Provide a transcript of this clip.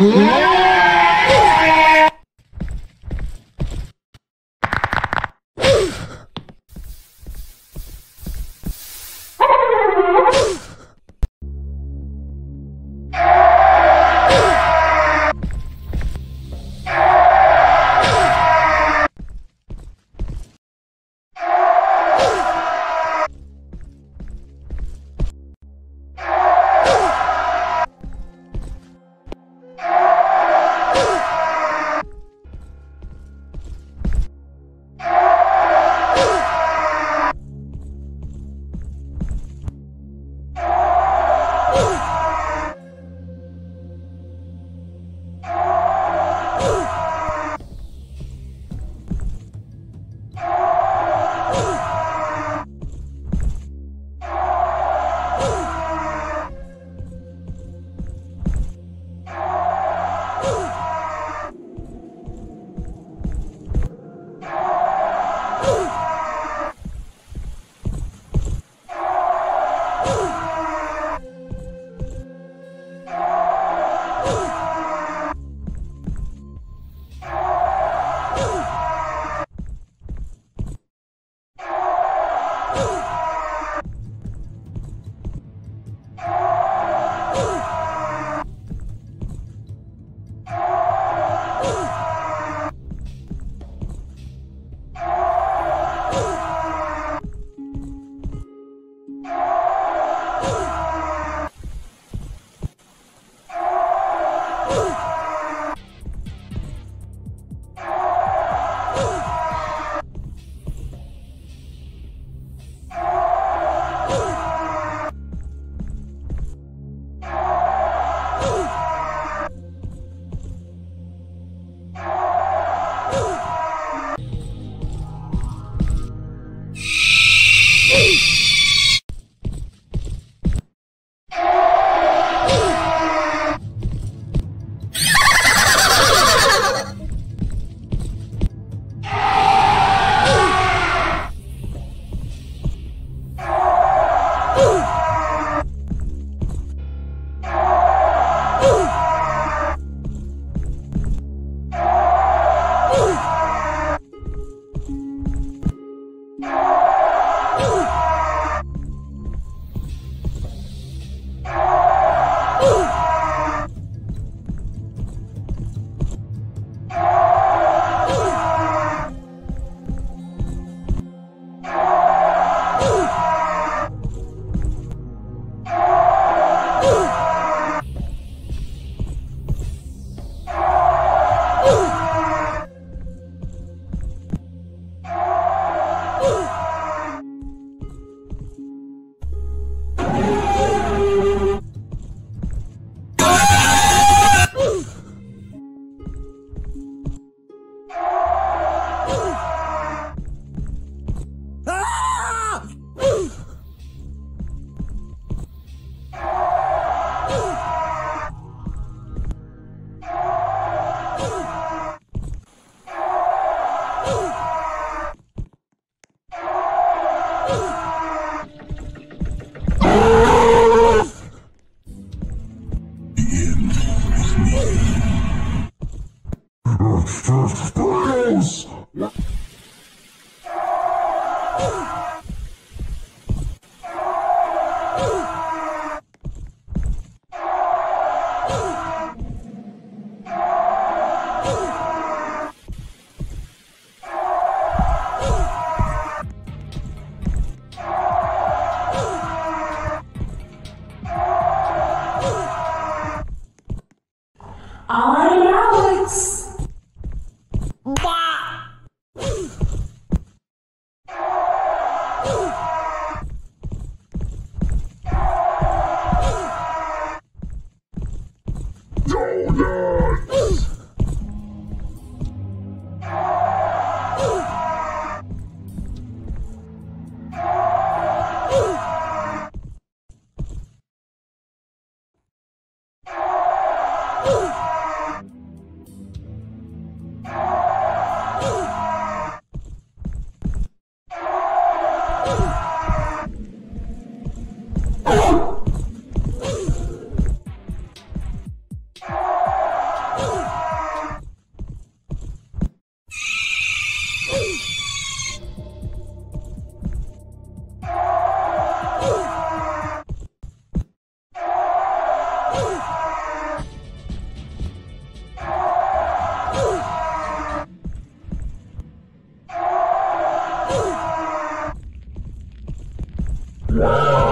Hey! I like Wow.